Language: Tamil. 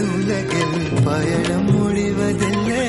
உலகில் பயணம் முடிவதில்லை